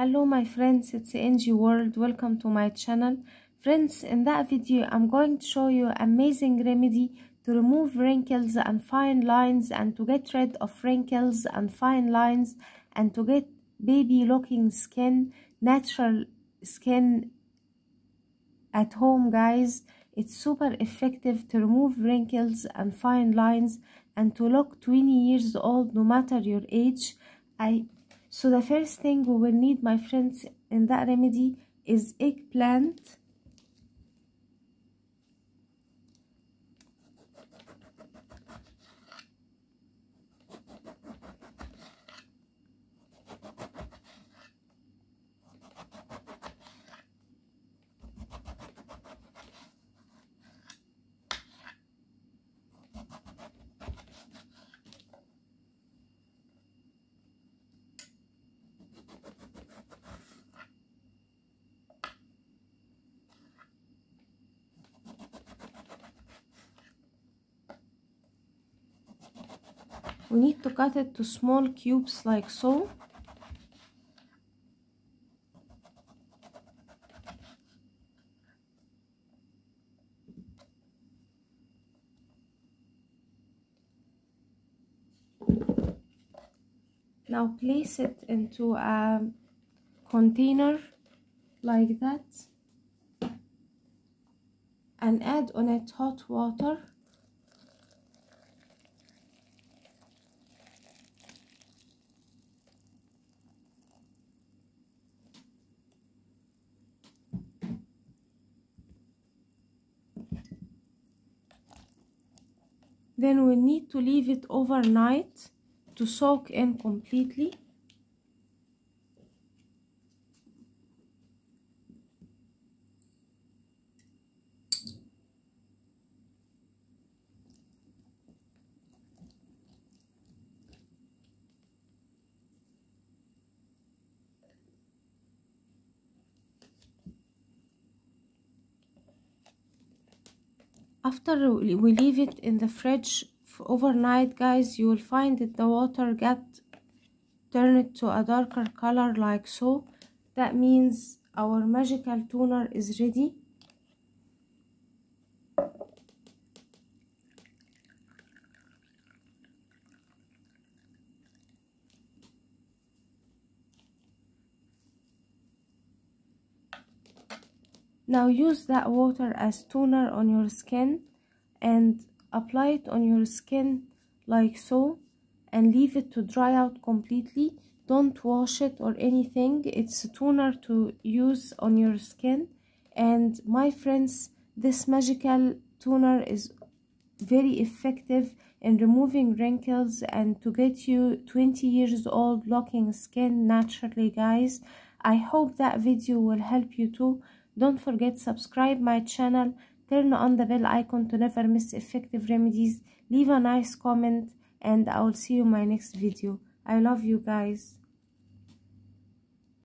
Hello my friends, it's NGWorld. Welcome to my channel. Friends, in that video I'm going to show you amazing remedy to remove wrinkles and fine lines and to get rid of wrinkles and fine lines and to get baby looking skin, natural skin at home guys. It's super effective to remove wrinkles and fine lines and to look 20 years old no matter your age. I so the first thing we will need my friends in that remedy is eggplant we need to cut it to small cubes like so. Now place it into a container like that and add on it hot water then we need to leave it overnight to soak in completely after we leave it in the fridge overnight guys you will find that the water get turned to a darker color like so. That means our magical toner is ready now use that water as toner on your skin and apply it on your skin like so and leave it to dry out completely. Don't wash it or anything. It's a toner to use on your skin. And my friends this magical toner is very effective in removing wrinkles and to get you 20 years old looking skin naturally guys. I hope that video will help you too don't forget subscribe my channel. Turn on the bell icon to never miss effective remedies. Leave a nice comment and i will see you in my next video. I love you guys